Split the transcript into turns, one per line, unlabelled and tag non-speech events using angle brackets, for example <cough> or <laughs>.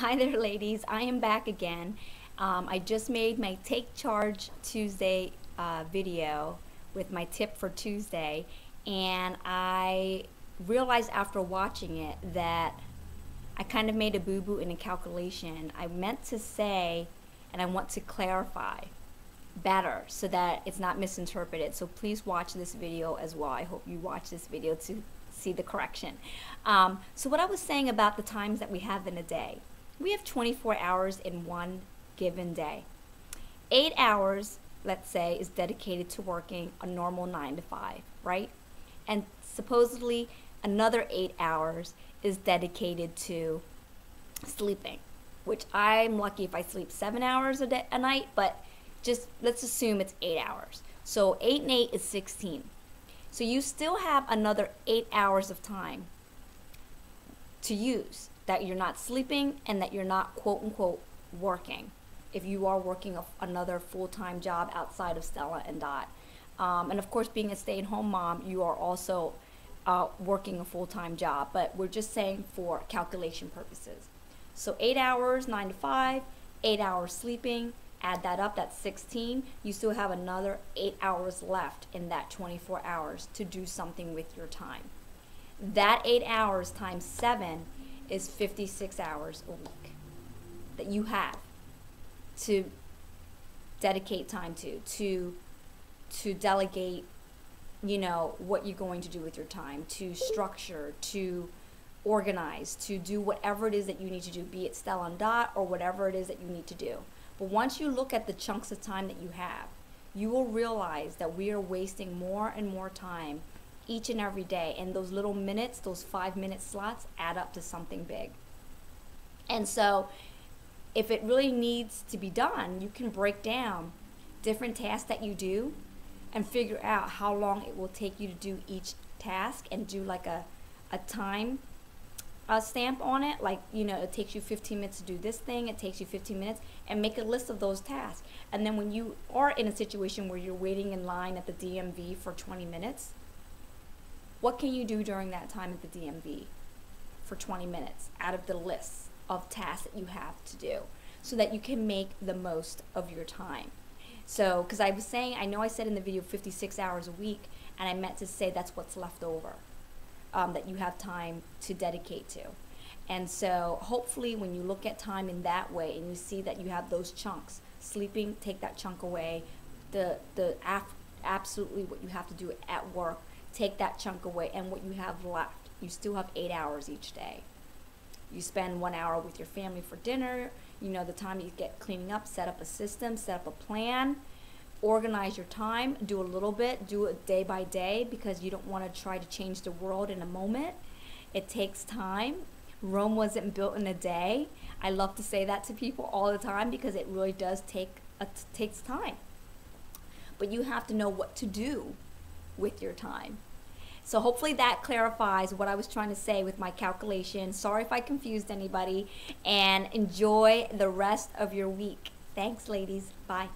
<laughs> Hi there, ladies. I am back again. Um, I just made my Take Charge Tuesday uh, video with my tip for Tuesday, and I realized after watching it that I kind of made a boo boo in a calculation. I meant to say, and I want to clarify better so that it's not misinterpreted. So please watch this video as well. I hope you watch this video to see the correction. Um, so what I was saying about the times that we have in a day. We have 24 hours in one given day. Eight hours, let's say, is dedicated to working a normal nine to five, right? And supposedly another eight hours is dedicated to sleeping, which I'm lucky if I sleep seven hours a, day, a night, but just let's assume it's eight hours. So eight and eight is 16. So you still have another eight hours of time to use that you're not sleeping and that you're not quote unquote working if you are working a, another full-time job outside of Stella and Dot. Um, and of course, being a stay-at-home mom, you are also uh, working a full-time job, but we're just saying for calculation purposes. So eight hours, nine to five, eight hours sleeping, add that up, that's 16. You still have another eight hours left in that 24 hours to do something with your time. That eight hours times seven is 56 hours a week that you have to dedicate time to, to, to delegate, you know, what you're going to do with your time, to structure, to organize, to do whatever it is that you need to do, be it Stella and Dot or whatever it is that you need to do. But once you look at the chunks of time that you have, you will realize that we are wasting more and more time each and every day. And those little minutes, those five minute slots, add up to something big. And so, if it really needs to be done, you can break down different tasks that you do and figure out how long it will take you to do each task and do like a, a time a stamp on it, like, you know, it takes you 15 minutes to do this thing, it takes you 15 minutes, and make a list of those tasks. And then when you are in a situation where you're waiting in line at the DMV for 20 minutes, what can you do during that time at the DMV for 20 minutes out of the list of tasks that you have to do so that you can make the most of your time? So, because I was saying, I know I said in the video 56 hours a week, and I meant to say that's what's left over um, that you have time to dedicate to. And so hopefully when you look at time in that way and you see that you have those chunks, sleeping, take that chunk away, the, the af- absolutely what you have to do at work, take that chunk away and what you have left. You still have eight hours each day. You spend one hour with your family for dinner, you know, the time you get cleaning up, set up a system, set up a plan, organize your time, do a little bit, do it day by day because you don't want to try to change the world in a moment. It takes time. Rome wasn't built in a day. I love to say that to people all the time because it really does take a, takes time. But you have to know what to do with your time. So hopefully that clarifies what I was trying to say with my calculation. Sorry if I confused anybody and enjoy the rest of your week. Thanks ladies. Bye.